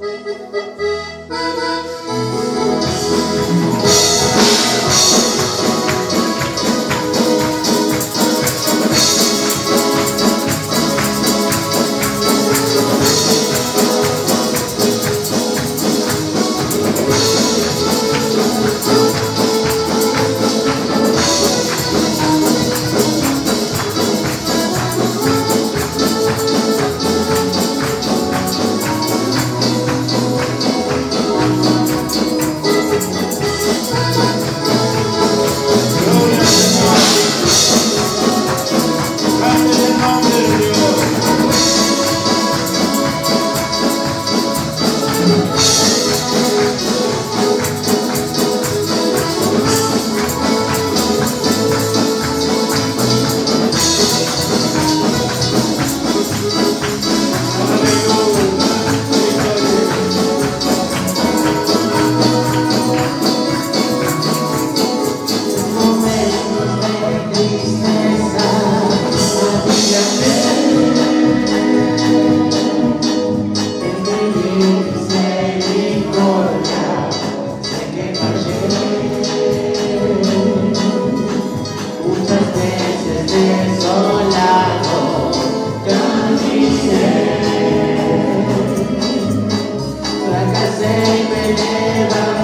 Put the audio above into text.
Thank baby, baby.